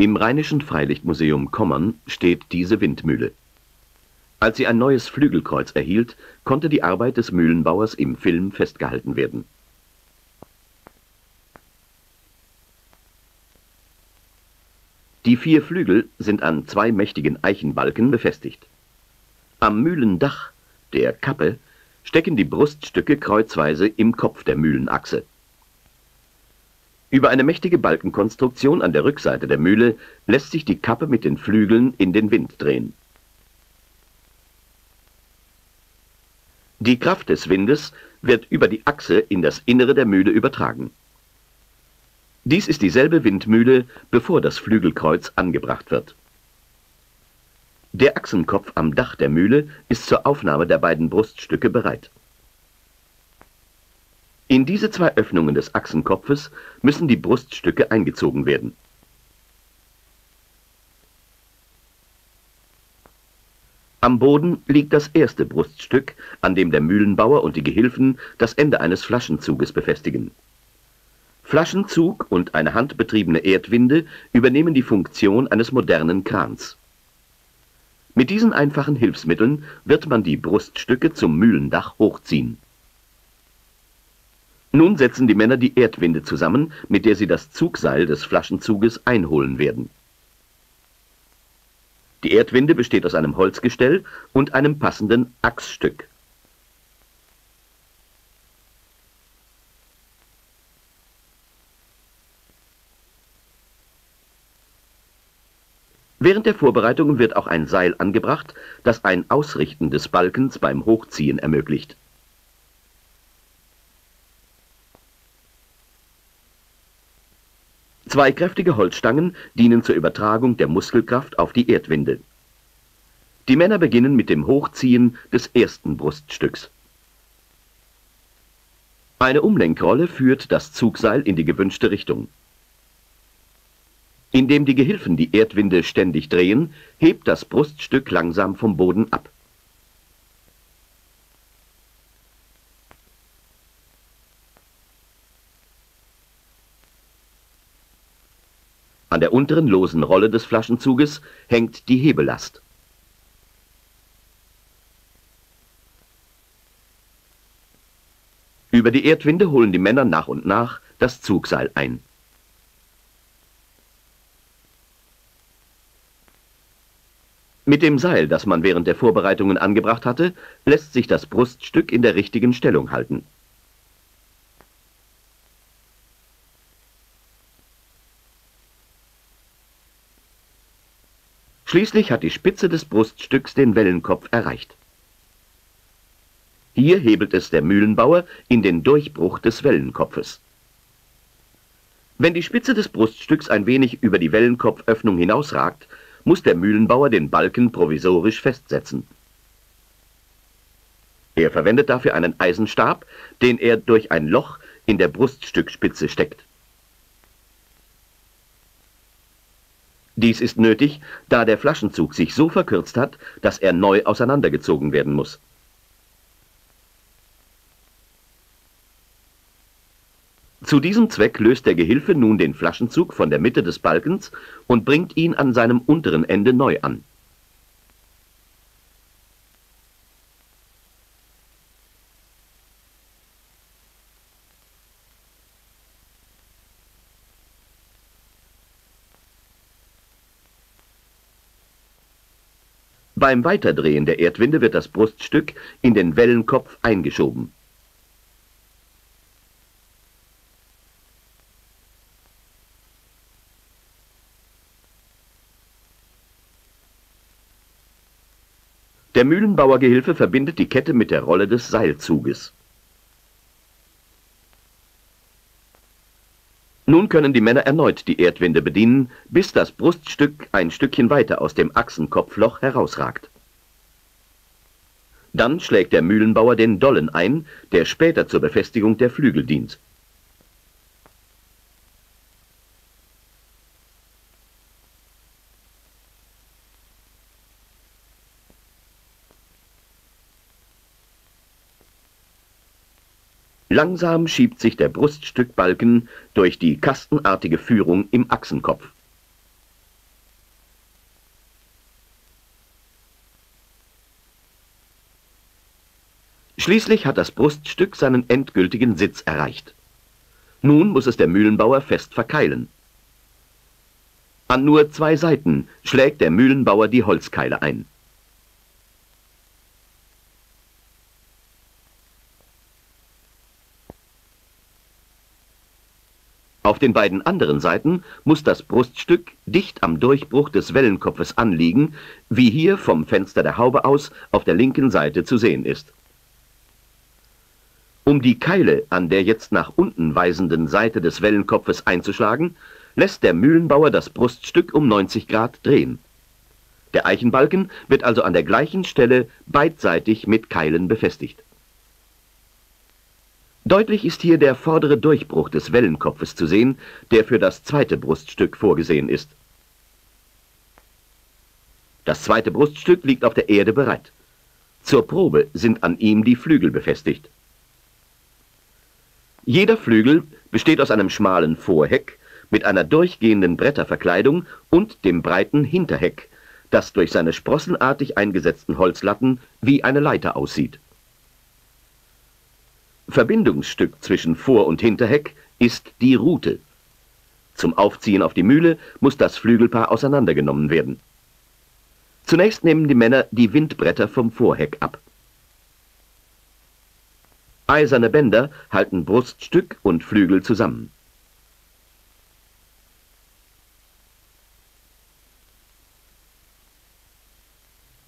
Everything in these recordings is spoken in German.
Im Rheinischen Freilichtmuseum Kommern steht diese Windmühle. Als sie ein neues Flügelkreuz erhielt, konnte die Arbeit des Mühlenbauers im Film festgehalten werden. Die vier Flügel sind an zwei mächtigen Eichenbalken befestigt. Am Mühlendach, der Kappe, stecken die Bruststücke kreuzweise im Kopf der Mühlenachse. Über eine mächtige Balkenkonstruktion an der Rückseite der Mühle lässt sich die Kappe mit den Flügeln in den Wind drehen. Die Kraft des Windes wird über die Achse in das Innere der Mühle übertragen. Dies ist dieselbe Windmühle, bevor das Flügelkreuz angebracht wird. Der Achsenkopf am Dach der Mühle ist zur Aufnahme der beiden Bruststücke bereit. In diese zwei Öffnungen des Achsenkopfes müssen die Bruststücke eingezogen werden. Am Boden liegt das erste Bruststück, an dem der Mühlenbauer und die Gehilfen das Ende eines Flaschenzuges befestigen. Flaschenzug und eine handbetriebene Erdwinde übernehmen die Funktion eines modernen Krans. Mit diesen einfachen Hilfsmitteln wird man die Bruststücke zum Mühlendach hochziehen. Nun setzen die Männer die Erdwinde zusammen, mit der sie das Zugseil des Flaschenzuges einholen werden. Die Erdwinde besteht aus einem Holzgestell und einem passenden Achsstück. Während der Vorbereitungen wird auch ein Seil angebracht, das ein Ausrichten des Balkens beim Hochziehen ermöglicht. Zwei kräftige Holzstangen dienen zur Übertragung der Muskelkraft auf die Erdwinde. Die Männer beginnen mit dem Hochziehen des ersten Bruststücks. Eine Umlenkrolle führt das Zugseil in die gewünschte Richtung. Indem die Gehilfen die Erdwinde ständig drehen, hebt das Bruststück langsam vom Boden ab. An der unteren losen Rolle des Flaschenzuges hängt die Hebelast. Über die Erdwinde holen die Männer nach und nach das Zugseil ein. Mit dem Seil, das man während der Vorbereitungen angebracht hatte, lässt sich das Bruststück in der richtigen Stellung halten. Schließlich hat die Spitze des Bruststücks den Wellenkopf erreicht. Hier hebelt es der Mühlenbauer in den Durchbruch des Wellenkopfes. Wenn die Spitze des Bruststücks ein wenig über die Wellenkopföffnung hinausragt, muss der Mühlenbauer den Balken provisorisch festsetzen. Er verwendet dafür einen Eisenstab, den er durch ein Loch in der Bruststückspitze steckt. Dies ist nötig, da der Flaschenzug sich so verkürzt hat, dass er neu auseinandergezogen werden muss. Zu diesem Zweck löst der Gehilfe nun den Flaschenzug von der Mitte des Balkens und bringt ihn an seinem unteren Ende neu an. Beim Weiterdrehen der Erdwinde wird das Bruststück in den Wellenkopf eingeschoben. Der Mühlenbauergehilfe verbindet die Kette mit der Rolle des Seilzuges. Nun können die Männer erneut die Erdwinde bedienen, bis das Bruststück ein Stückchen weiter aus dem Achsenkopfloch herausragt. Dann schlägt der Mühlenbauer den Dollen ein, der später zur Befestigung der Flügel dient. Langsam schiebt sich der Bruststückbalken durch die kastenartige Führung im Achsenkopf. Schließlich hat das Bruststück seinen endgültigen Sitz erreicht. Nun muss es der Mühlenbauer fest verkeilen. An nur zwei Seiten schlägt der Mühlenbauer die Holzkeile ein. Auf den beiden anderen Seiten muss das Bruststück dicht am Durchbruch des Wellenkopfes anliegen, wie hier vom Fenster der Haube aus auf der linken Seite zu sehen ist. Um die Keile an der jetzt nach unten weisenden Seite des Wellenkopfes einzuschlagen, lässt der Mühlenbauer das Bruststück um 90 Grad drehen. Der Eichenbalken wird also an der gleichen Stelle beidseitig mit Keilen befestigt. Deutlich ist hier der vordere Durchbruch des Wellenkopfes zu sehen, der für das zweite Bruststück vorgesehen ist. Das zweite Bruststück liegt auf der Erde bereit. Zur Probe sind an ihm die Flügel befestigt. Jeder Flügel besteht aus einem schmalen Vorheck mit einer durchgehenden Bretterverkleidung und dem breiten Hinterheck, das durch seine sprossenartig eingesetzten Holzlatten wie eine Leiter aussieht. Verbindungsstück zwischen Vor- und Hinterheck ist die Rute. Zum Aufziehen auf die Mühle muss das Flügelpaar auseinandergenommen werden. Zunächst nehmen die Männer die Windbretter vom Vorheck ab. Eiserne Bänder halten Bruststück und Flügel zusammen.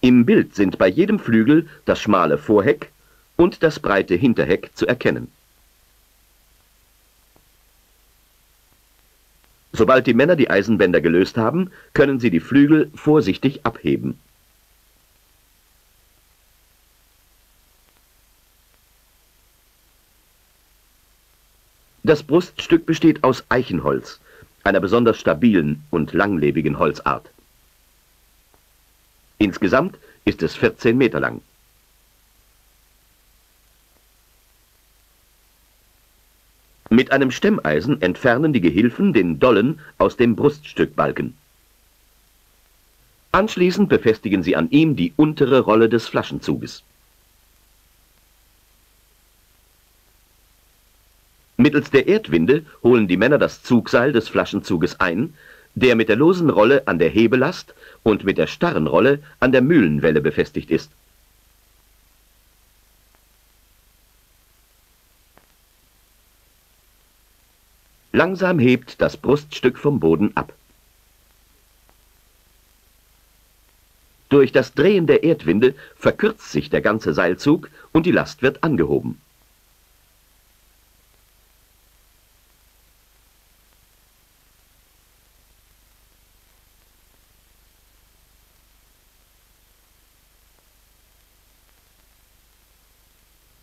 Im Bild sind bei jedem Flügel das schmale Vorheck und das breite Hinterheck zu erkennen. Sobald die Männer die Eisenbänder gelöst haben, können sie die Flügel vorsichtig abheben. Das Bruststück besteht aus Eichenholz, einer besonders stabilen und langlebigen Holzart. Insgesamt ist es 14 Meter lang. Mit einem Stemmeisen entfernen die Gehilfen den Dollen aus dem Bruststückbalken. Anschließend befestigen sie an ihm die untere Rolle des Flaschenzuges. Mittels der Erdwinde holen die Männer das Zugseil des Flaschenzuges ein, der mit der losen Rolle an der Hebelast und mit der starren Rolle an der Mühlenwelle befestigt ist. Langsam hebt das Bruststück vom Boden ab. Durch das Drehen der Erdwinde verkürzt sich der ganze Seilzug und die Last wird angehoben.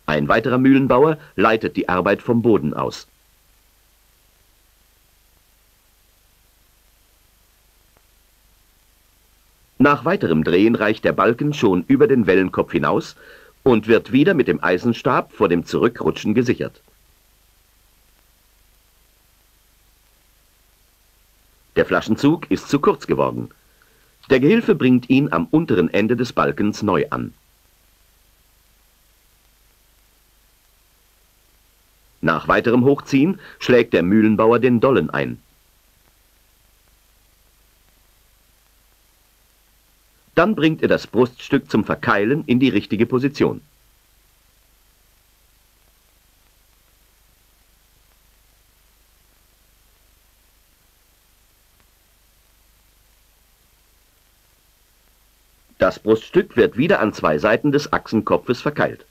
Ein weiterer Mühlenbauer leitet die Arbeit vom Boden aus. Nach weiterem Drehen reicht der Balken schon über den Wellenkopf hinaus und wird wieder mit dem Eisenstab vor dem Zurückrutschen gesichert. Der Flaschenzug ist zu kurz geworden. Der Gehilfe bringt ihn am unteren Ende des Balkens neu an. Nach weiterem Hochziehen schlägt der Mühlenbauer den Dollen ein. Dann bringt er das Bruststück zum Verkeilen in die richtige Position. Das Bruststück wird wieder an zwei Seiten des Achsenkopfes verkeilt.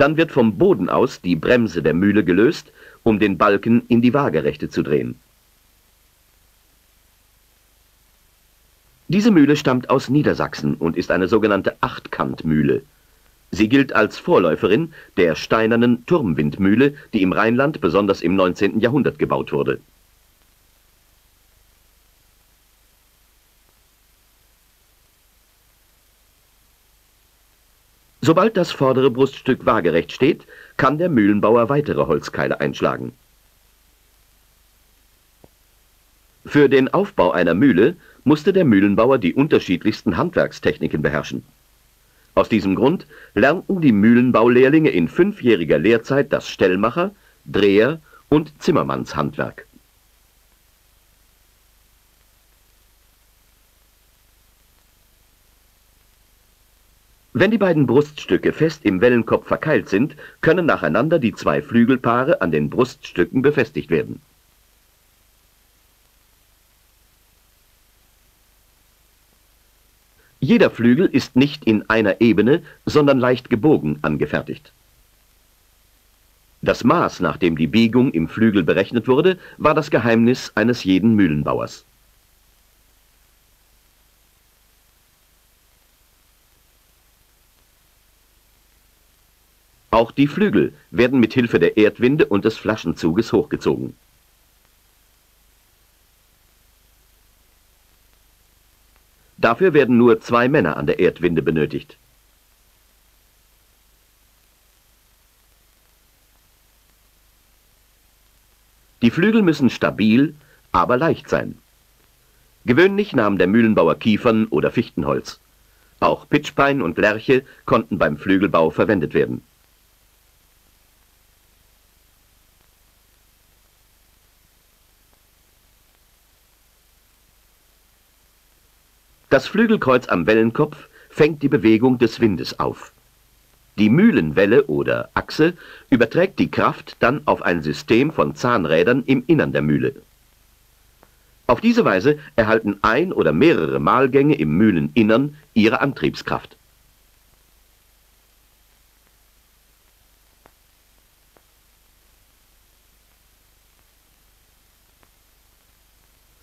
Dann wird vom Boden aus die Bremse der Mühle gelöst, um den Balken in die Waagerechte zu drehen. Diese Mühle stammt aus Niedersachsen und ist eine sogenannte Achtkantmühle. Sie gilt als Vorläuferin der steinernen Turmwindmühle, die im Rheinland besonders im 19. Jahrhundert gebaut wurde. Sobald das vordere Bruststück waagerecht steht, kann der Mühlenbauer weitere Holzkeile einschlagen. Für den Aufbau einer Mühle musste der Mühlenbauer die unterschiedlichsten Handwerkstechniken beherrschen. Aus diesem Grund lernten die Mühlenbaulehrlinge in fünfjähriger Lehrzeit das Stellmacher, Dreher und Zimmermannshandwerk. Wenn die beiden Bruststücke fest im Wellenkopf verkeilt sind, können nacheinander die zwei Flügelpaare an den Bruststücken befestigt werden. Jeder Flügel ist nicht in einer Ebene, sondern leicht gebogen angefertigt. Das Maß, nach dem die Biegung im Flügel berechnet wurde, war das Geheimnis eines jeden Mühlenbauers. Auch die Flügel werden mit Hilfe der Erdwinde und des Flaschenzuges hochgezogen. Dafür werden nur zwei Männer an der Erdwinde benötigt. Die Flügel müssen stabil, aber leicht sein. Gewöhnlich nahm der Mühlenbauer Kiefern oder Fichtenholz. Auch Pitschpein und Lärche konnten beim Flügelbau verwendet werden. Das Flügelkreuz am Wellenkopf fängt die Bewegung des Windes auf. Die Mühlenwelle oder Achse überträgt die Kraft dann auf ein System von Zahnrädern im Innern der Mühle. Auf diese Weise erhalten ein oder mehrere Mahlgänge im Mühleninnern ihre Antriebskraft.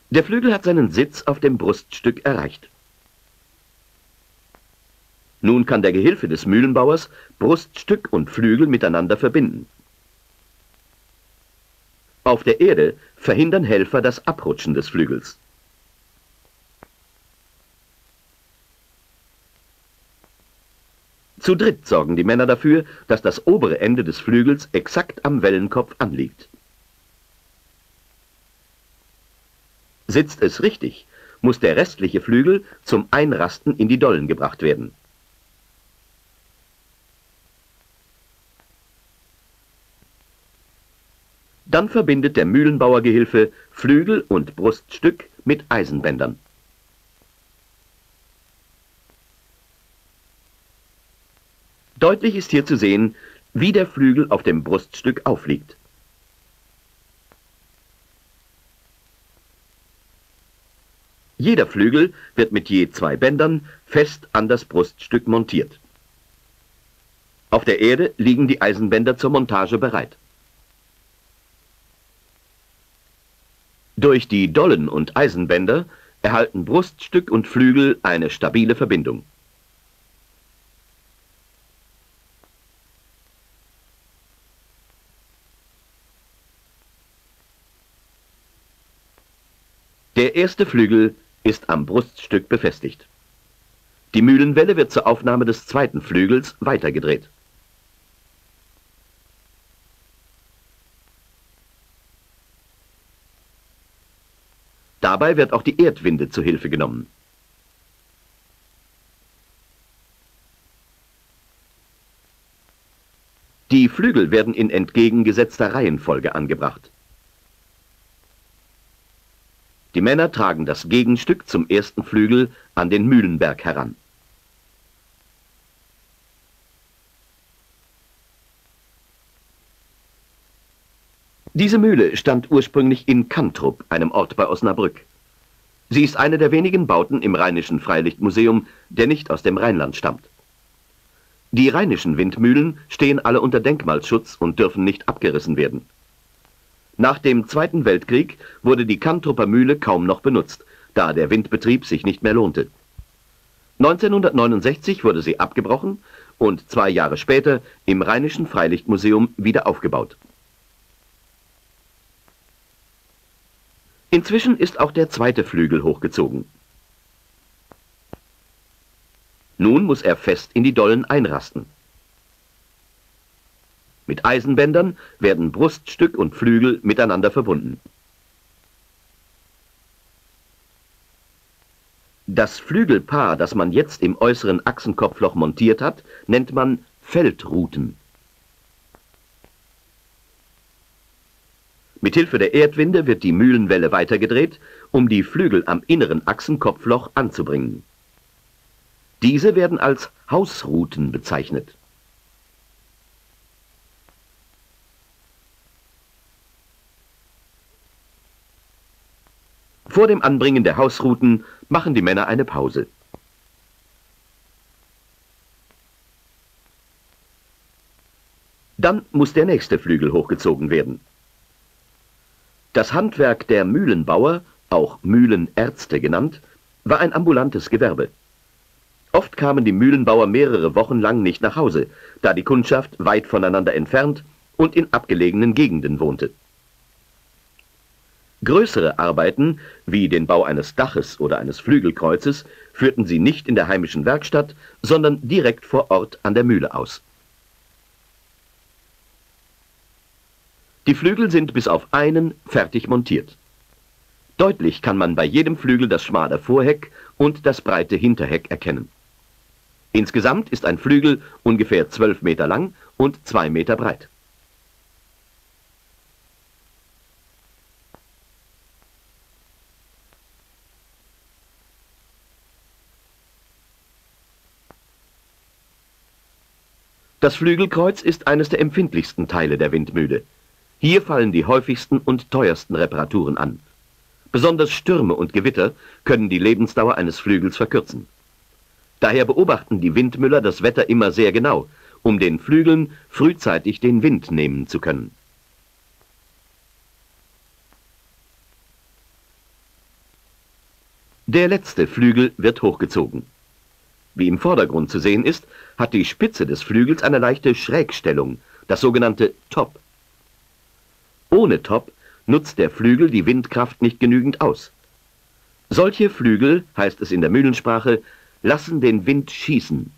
Der Flügel hat seinen Sitz auf dem Bruststück erreicht. Nun kann der Gehilfe des Mühlenbauers Bruststück und Flügel miteinander verbinden. Auf der Erde verhindern Helfer das Abrutschen des Flügels. Zu dritt sorgen die Männer dafür, dass das obere Ende des Flügels exakt am Wellenkopf anliegt. Sitzt es richtig, muss der restliche Flügel zum Einrasten in die Dollen gebracht werden. Dann verbindet der Mühlenbauergehilfe Flügel und Bruststück mit Eisenbändern. Deutlich ist hier zu sehen, wie der Flügel auf dem Bruststück aufliegt. Jeder Flügel wird mit je zwei Bändern fest an das Bruststück montiert. Auf der Erde liegen die Eisenbänder zur Montage bereit. Durch die Dollen und Eisenbänder erhalten Bruststück und Flügel eine stabile Verbindung. Der erste Flügel ist am Bruststück befestigt. Die Mühlenwelle wird zur Aufnahme des zweiten Flügels weitergedreht. Dabei wird auch die Erdwinde zu Hilfe genommen. Die Flügel werden in entgegengesetzter Reihenfolge angebracht. Die Männer tragen das Gegenstück zum ersten Flügel an den Mühlenberg heran. Diese Mühle stand ursprünglich in Kantrup, einem Ort bei Osnabrück. Sie ist eine der wenigen Bauten im Rheinischen Freilichtmuseum, der nicht aus dem Rheinland stammt. Die rheinischen Windmühlen stehen alle unter Denkmalschutz und dürfen nicht abgerissen werden. Nach dem Zweiten Weltkrieg wurde die Kantrupper Mühle kaum noch benutzt, da der Windbetrieb sich nicht mehr lohnte. 1969 wurde sie abgebrochen und zwei Jahre später im Rheinischen Freilichtmuseum wieder aufgebaut. Inzwischen ist auch der zweite Flügel hochgezogen. Nun muss er fest in die Dollen einrasten. Mit Eisenbändern werden Bruststück und Flügel miteinander verbunden. Das Flügelpaar, das man jetzt im äußeren Achsenkopfloch montiert hat, nennt man Feldruten. Mit Hilfe der Erdwinde wird die Mühlenwelle weitergedreht, um die Flügel am inneren Achsenkopfloch anzubringen. Diese werden als Hausruten bezeichnet. Vor dem Anbringen der Hausruten machen die Männer eine Pause. Dann muss der nächste Flügel hochgezogen werden. Das Handwerk der Mühlenbauer, auch Mühlenärzte genannt, war ein ambulantes Gewerbe. Oft kamen die Mühlenbauer mehrere Wochen lang nicht nach Hause, da die Kundschaft weit voneinander entfernt und in abgelegenen Gegenden wohnte. Größere Arbeiten, wie den Bau eines Daches oder eines Flügelkreuzes, führten sie nicht in der heimischen Werkstatt, sondern direkt vor Ort an der Mühle aus. Die Flügel sind bis auf einen fertig montiert. Deutlich kann man bei jedem Flügel das schmale Vorheck und das breite Hinterheck erkennen. Insgesamt ist ein Flügel ungefähr 12 Meter lang und 2 Meter breit. Das Flügelkreuz ist eines der empfindlichsten Teile der Windmühle. Hier fallen die häufigsten und teuersten Reparaturen an. Besonders Stürme und Gewitter können die Lebensdauer eines Flügels verkürzen. Daher beobachten die Windmüller das Wetter immer sehr genau, um den Flügeln frühzeitig den Wind nehmen zu können. Der letzte Flügel wird hochgezogen. Wie im Vordergrund zu sehen ist, hat die Spitze des Flügels eine leichte Schrägstellung, das sogenannte Top. Ohne Top nutzt der Flügel die Windkraft nicht genügend aus. Solche Flügel, heißt es in der Mühlensprache, lassen den Wind schießen.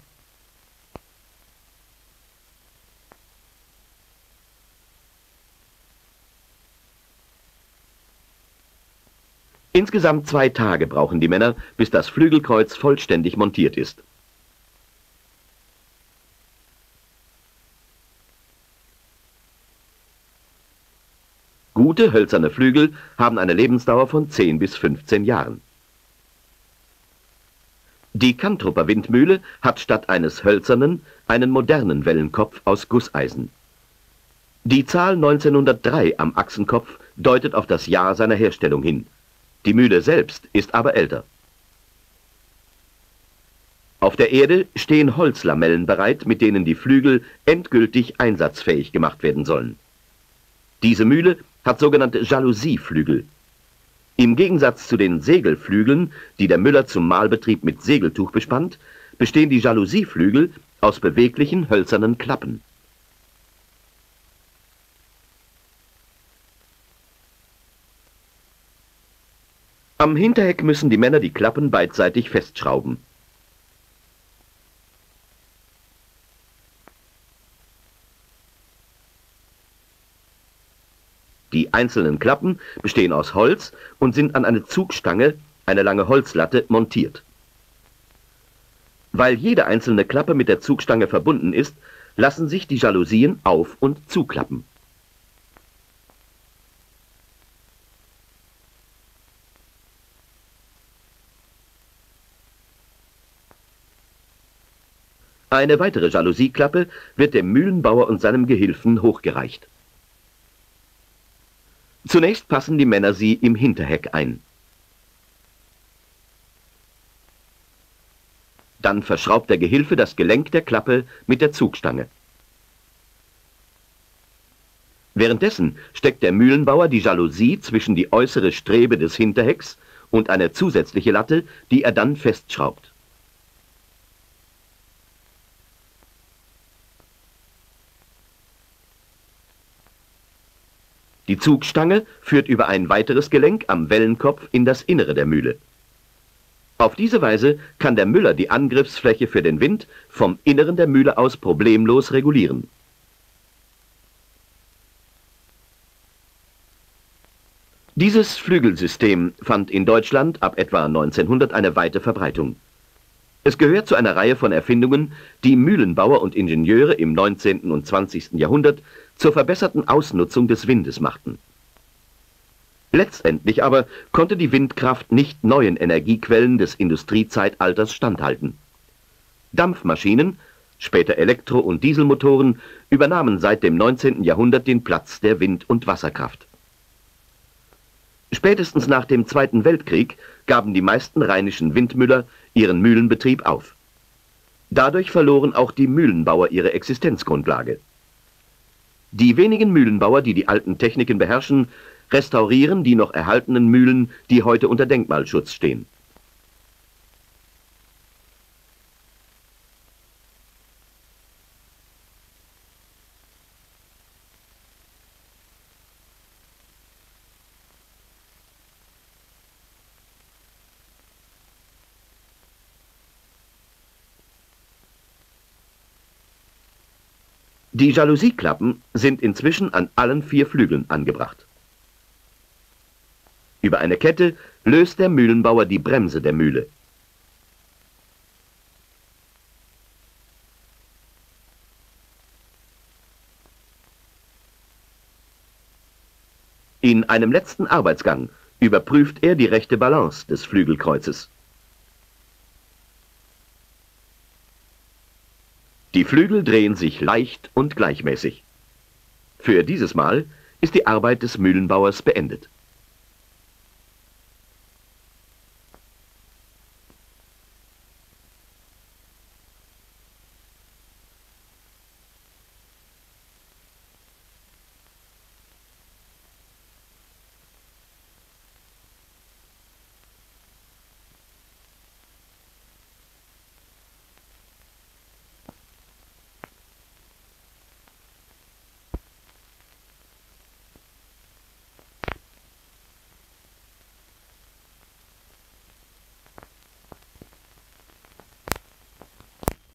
Insgesamt zwei Tage brauchen die Männer, bis das Flügelkreuz vollständig montiert ist. Gute hölzerne Flügel haben eine Lebensdauer von 10 bis 15 Jahren. Die Kantrupper Windmühle hat statt eines hölzernen einen modernen Wellenkopf aus Gusseisen. Die Zahl 1903 am Achsenkopf deutet auf das Jahr seiner Herstellung hin. Die Mühle selbst ist aber älter. Auf der Erde stehen Holzlamellen bereit, mit denen die Flügel endgültig einsatzfähig gemacht werden sollen. Diese Mühle hat sogenannte Jalousieflügel. Im Gegensatz zu den Segelflügeln, die der Müller zum Mahlbetrieb mit Segeltuch bespannt, bestehen die Jalousieflügel aus beweglichen hölzernen Klappen. Am Hinterheck müssen die Männer die Klappen beidseitig festschrauben. Die einzelnen Klappen bestehen aus Holz und sind an eine Zugstange, eine lange Holzlatte, montiert. Weil jede einzelne Klappe mit der Zugstange verbunden ist, lassen sich die Jalousien auf- und zuklappen. Eine weitere Jalousie-Klappe wird dem Mühlenbauer und seinem Gehilfen hochgereicht. Zunächst passen die Männer sie im Hinterheck ein. Dann verschraubt der Gehilfe das Gelenk der Klappe mit der Zugstange. Währenddessen steckt der Mühlenbauer die Jalousie zwischen die äußere Strebe des Hinterhecks und eine zusätzliche Latte, die er dann festschraubt. Die Zugstange führt über ein weiteres Gelenk am Wellenkopf in das Innere der Mühle. Auf diese Weise kann der Müller die Angriffsfläche für den Wind vom Inneren der Mühle aus problemlos regulieren. Dieses Flügelsystem fand in Deutschland ab etwa 1900 eine weite Verbreitung. Es gehört zu einer Reihe von Erfindungen, die Mühlenbauer und Ingenieure im 19. und 20. Jahrhundert zur verbesserten Ausnutzung des Windes machten. Letztendlich aber konnte die Windkraft nicht neuen Energiequellen des Industriezeitalters standhalten. Dampfmaschinen, später Elektro- und Dieselmotoren, übernahmen seit dem 19. Jahrhundert den Platz der Wind- und Wasserkraft. Spätestens nach dem Zweiten Weltkrieg gaben die meisten rheinischen Windmüller ihren Mühlenbetrieb auf. Dadurch verloren auch die Mühlenbauer ihre Existenzgrundlage. Die wenigen Mühlenbauer, die die alten Techniken beherrschen, restaurieren die noch erhaltenen Mühlen, die heute unter Denkmalschutz stehen. Die Jaloussieklappen sind inzwischen an allen vier Flügeln angebracht. Über eine Kette löst der Mühlenbauer die Bremse der Mühle. In einem letzten Arbeitsgang überprüft er die rechte Balance des Flügelkreuzes. Die Flügel drehen sich leicht und gleichmäßig. Für dieses Mal ist die Arbeit des Mühlenbauers beendet.